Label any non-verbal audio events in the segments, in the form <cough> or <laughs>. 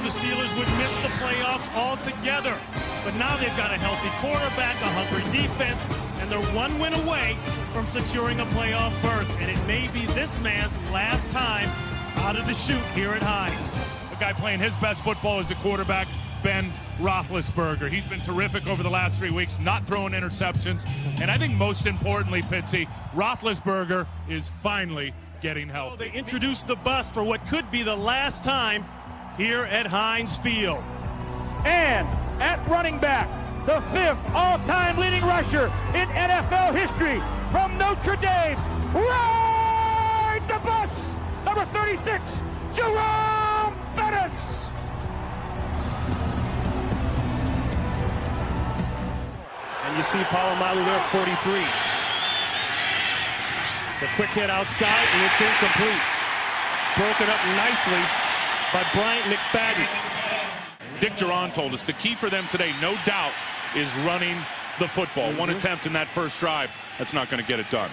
the Steelers would miss the playoffs altogether. But now they've got a healthy quarterback, a hungry defense, and they're one win away from securing a playoff berth. And it may be this man's last time out of the chute here at Heinz. The guy playing his best football as a quarterback, Ben Roethlisberger. He's been terrific over the last three weeks, not throwing interceptions. And I think most importantly, Pitsy, Roethlisberger is finally getting healthy. They introduced the bus for what could be the last time here at Heinz Field. And at running back, the fifth all-time leading rusher in NFL history from Notre Dame, ride the bus, number 36, Jerome Bettis. And you see Polamalu there at 43. The quick hit outside, and it's incomplete. Broken up nicely by Bryant McFadden. Dick Jauron told us the key for them today, no doubt, is running the football. Mm -hmm. One attempt in that first drive, that's not going to get it done.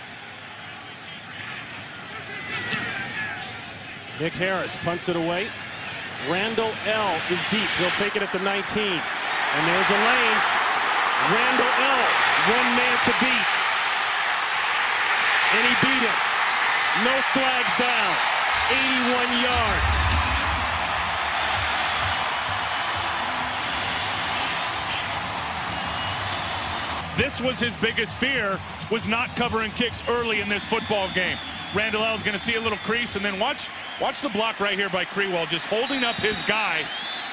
Nick Harris punts it away. Randle El is deep. He'll take it at the 19. And there's a lane. Randle El, one man to beat. And he beat him. No flags down. 81 yards. This was his biggest fear, was not covering kicks early in this football game. Randle El is going to see a little crease, and then watch, watch the block right here by Crewell, just holding up his guy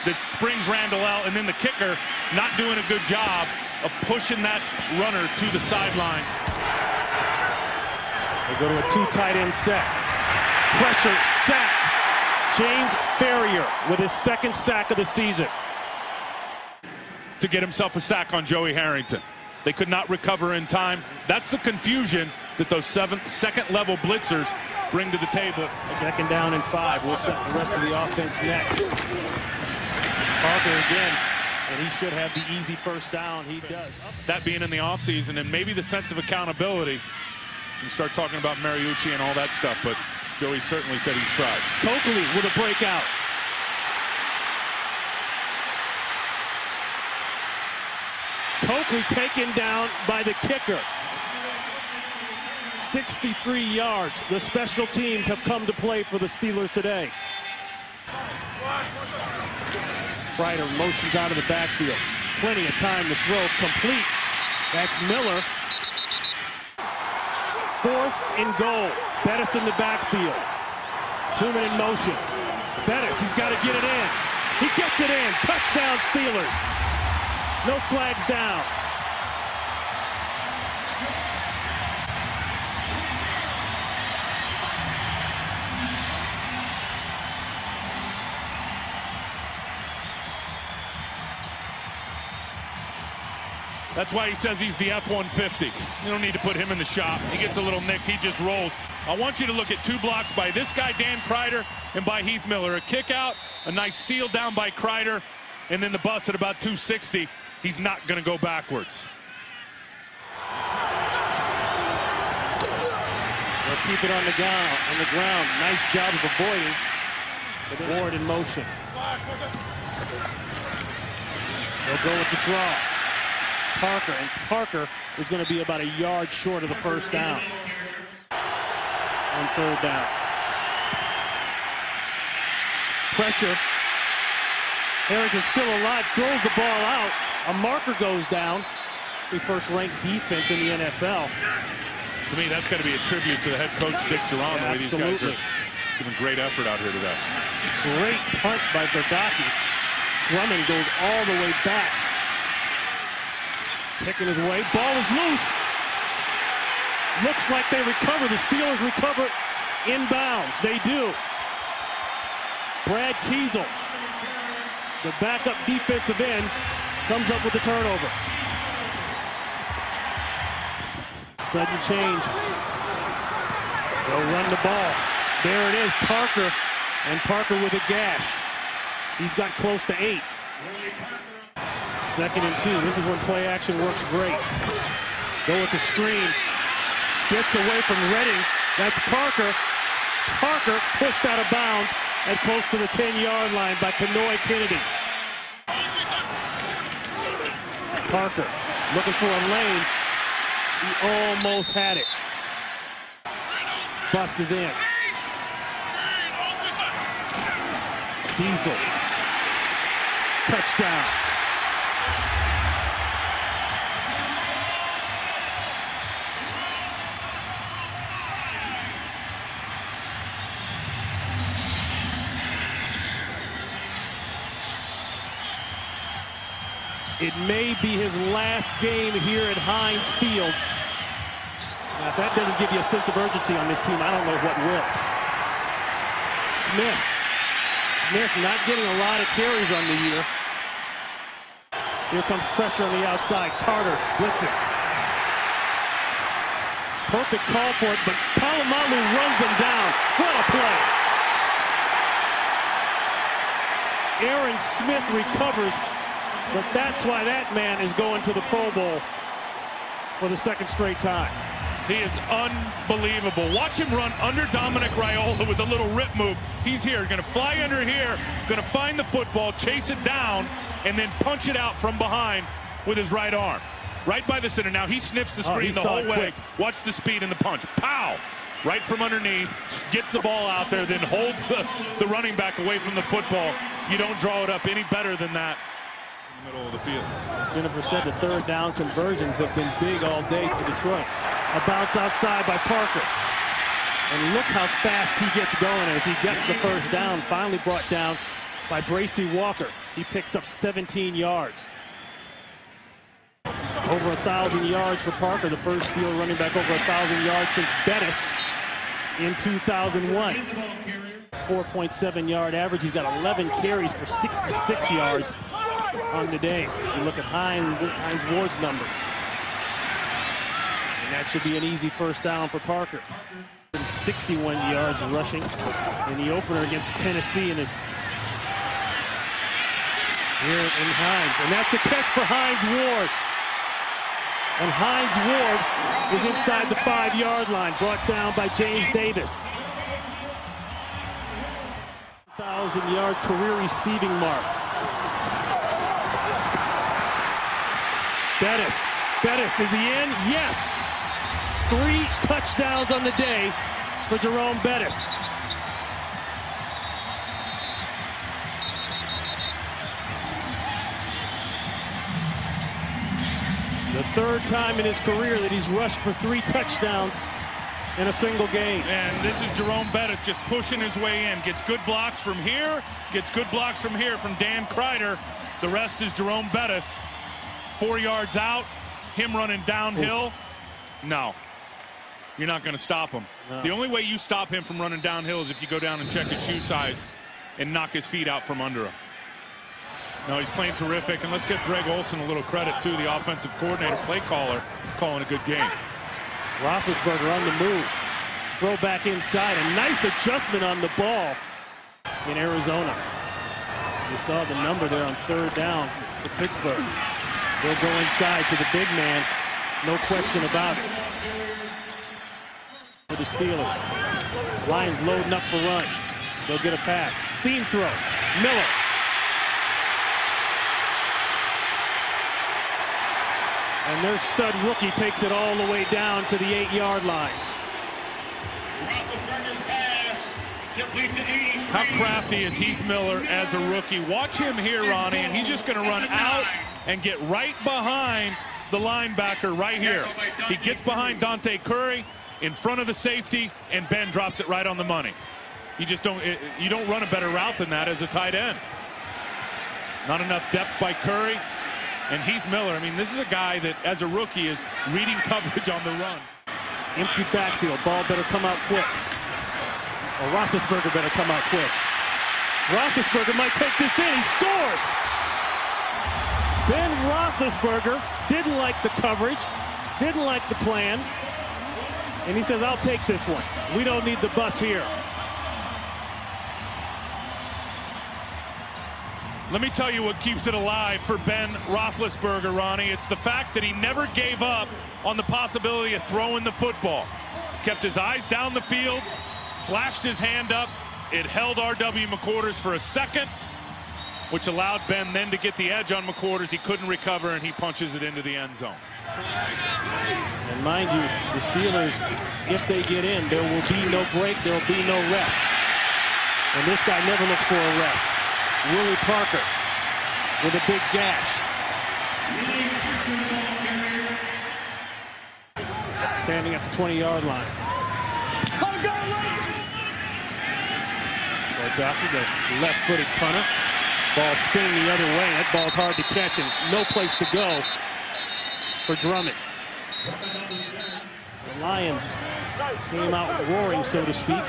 that springs Randle El, and then the kicker not doing a good job of pushing that runner to the sideline. They go to a two tight end set. Pressure, sack. James Farrior with his second sack of the season. To get himself a sack on Joey Harrington. They could not recover in time. That's the confusion that those second-level blitzers bring to the table. Second down and five. We'll set the rest of the offense next. Parker again, and he should have the easy first down. He does. That being in the offseason and maybe the sense of accountability. You start talking about Mariucci and all that stuff, but Joey certainly said he's tried. Coakley with a breakout. Coakley taken down by the kicker. 63 yards. The special teams have come to play for the Steelers today. Kreider motions out of the backfield. Plenty of time to throw. Complete. That's Miller. Fourth and goal. Bettis in the backfield. Two-man in motion. Bettis, he's got to get it in. He gets it in. Touchdown Steelers. No flags down. That's why he says he's the F-150. You don't need to put him in the shop. He gets a little nick. He just rolls. I want you to look at two blocks by this guy, Dan Kreider, and by Heath Miller. A kick out, a nice seal down by Kreider, and then the bus at about 260 he's not going to go backwards. They'll keep it on the ground. On the ground. Nice job of avoiding. Ward in motion. They'll go with the draw. Parker, and Parker is going to be about a yard short of the first down. On third down. Pressure Harrington still alive, throws the ball out. A marker goes down. The first ranked defense in the NFL. To me, that's got to be a tribute to the head coach, Dick Jauron, yeah, the way these guys are giving great effort out here today. Great punt by Gardocki. Drummond goes all the way back. Picking his way. Ball is loose. Looks like they recover. The Steelers recover inbounds. They do. Brett Keisel the backup defensive end comes up with the turnover. Sudden change. They'll run the ball. There it is, Parker. And Parker with a gash. He's got close to eight. Second and two. This is when play action works great. Go with the screen. Gets away from Redding. That's Parker. Parker pushed out of bounds at close to the 10-yard line by Kenoy Kennedy. Parker looking for a lane. He almost had it. Bust is in. Diesel. Touchdown. It may be his last game here at Heinz Field. Now, if that doesn't give you a sense of urgency on this team, I don't know what will. Smith. Smith not getting a lot of carries on the year. Here comes pressure on the outside. Carter blitzing. Perfect call for it, but Polamalu runs him down. What a play. Aaron Smith recovers but that's why that man is going to the Pro Bowl for the second straight time. He is unbelievable. Watch him run under Dominic Raiola with a little rip move. He's here, going to fly under here, going to find the football, chase it down, and then punch it out from behind with his right arm. Right by the center. Now he sniffs the oh, screen oh, the whole way. Quick. Watch the speed and the punch. Pow! Right from underneath, gets the ball out there, then holds the, the running back away from the football. You don't draw it up any better than that middle of the field. Jennifer said the third down conversions have been big all day for Detroit. A bounce outside by Parker. And look how fast he gets going as he gets the first down. Finally brought down by Bracy Walker. He picks up 17 yards. Over a thousand yards for Parker, the first Steel running back over a thousand yards since Bettis in 2001. 4.7 yard average. He's got 11 carries for 66 yards on the day. You look at Hines, Hines Ward's numbers. And that should be an easy first down for Parker. 61 yards rushing in the opener against Tennessee the here in Heinz. And that's a catch for Hines Ward. And Hines Ward is inside the five-yard line, brought down by James Davis. 1,000-yard career receiving mark. Bettis. Bettis, is he in? Yes. Three touchdowns on the day for Jerome Bettis. The third time in his career that he's rushed for three touchdowns in a single game. And this is Jerome Bettis just pushing his way in. Gets good blocks from here, gets good blocks from here from Dan Kreider. The rest is Jerome Bettis. Four yards out, him running downhill. Ooh. No. You're not going to stop him. No. The only way you stop him from running downhill is if you go down and check his shoe size and knock his feet out from under him. No, he's playing terrific. And let's give Greg Olson a little credit, too, the offensive coordinator, play caller, calling a good game. Roethlisberger on the move. Throw back inside. A nice adjustment on the ball in Arizona. You saw the number there on third down for Pittsburgh. They'll go inside to the big man. No question about it. For the Steelers. Lions loading up for run. They'll get a pass. Seam throw. Miller. And their stud rookie takes it all the way down to the eight-yard line. How crafty is Heath Miller as a rookie? Watch him here, Ronnie, and he's just going to run out and get right behind the linebacker right here. He gets behind Donte Curry in front of the safety, and Ben drops it right on the money. You just don't you don't run a better route than that as a tight end. Not enough depth by Curry and Heath Miller. I mean, this is a guy that, as a rookie, is reading <laughs> coverage on the run. Empty backfield. Ball better come out quick. Or Roethlisberger better come out quick. Roethlisberger might take this in. He scores. Roethlisberger didn't like the coverage, didn't like the plan, and he says, I'll take this one. We don't need the bus here. Let me tell you what keeps it alive for Ben Roethlisberger, Ronnie. It's the fact that he never gave up on the possibility of throwing the football. Kept his eyes down the field, flashed his hand up, It held R.W. McQuarters for a second, which allowed Ben then to get the edge on McQuarters. He couldn't recover, and he punches it into the end zone. And mind you, the Steelers, if they get in, there will be no break, there will be no rest. And this guy never looks for a rest. Willie Parker with a big gash. Standing at the 20-yard line. Docky, the left-footed punter. Ball spinning the other way. That ball's hard to catch and no place to go for Drummond. The Lions came out roaring, so to speak,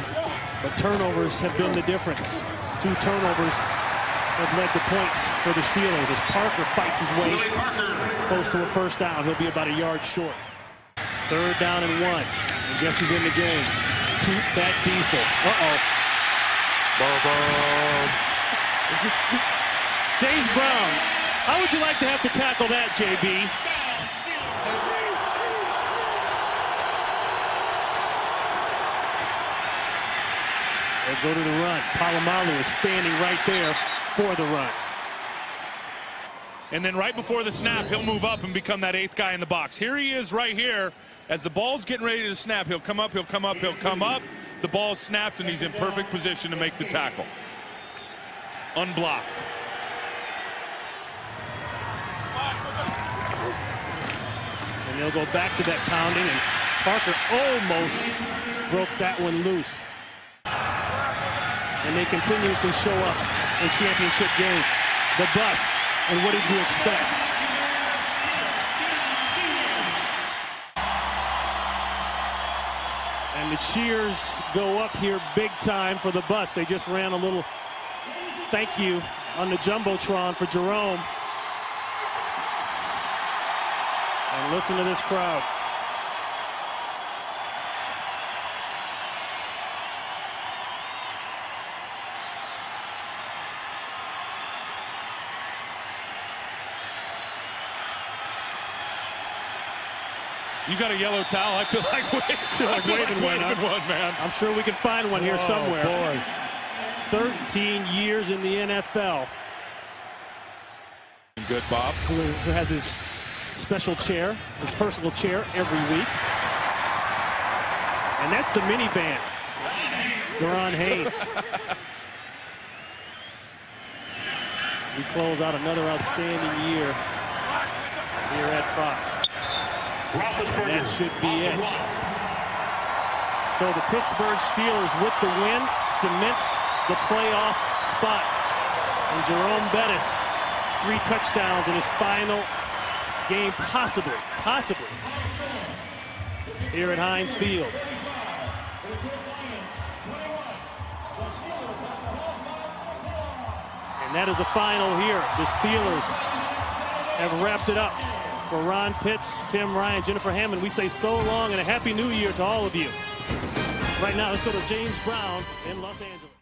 but turnovers have been the difference. Two turnovers have led to points for the Steelers as Parker fights his way close to a first down. He'll be about a yard short. Third down and one. And guess who's in the game? Toot that diesel. Uh-oh. <laughs> James Brown, how would you like to have to tackle that, JB? They'll go to the run. Polamalu is standing right there for the run. And then right before the snap, he'll move up and become that eighth guy in the box. Here he is right here. As the ball's getting ready to snap, he'll come up, he'll come up, he'll come up. The ball's snapped, and he's in perfect position to make the tackle. Unblocked. And they'll go back to that pounding, and Parker almost broke that one loose. And they continuously show up in championship games. The bus, and what did you expect? And the cheers go up here big time for the bus. They just ran a little thank you on the Jumbotron for Jerome. And listen to this crowd. You got a yellow towel. I feel like, <laughs> waving, feel like waving, like one, one, man. I'm sure we can find one here oh, somewhere. Boy. 13 years in the NFL. Good, Bob. Who, has his special chair, his personal chair every week. And that's the minivan. Verron Haynes. we close out another outstanding year here at Fox. And that should be it. So the Pittsburgh Steelers with the win cement the playoff spot. And Jerome Bettis, three touchdowns in his final game, possibly, possibly, here at Heinz Field. And that is the final here. The Steelers have wrapped it up. For Ron Pitts, Tim Ryan, Jennifer Hammond, we say so long and a happy new year to all of you. Right now, let's go to James Brown in Los Angeles.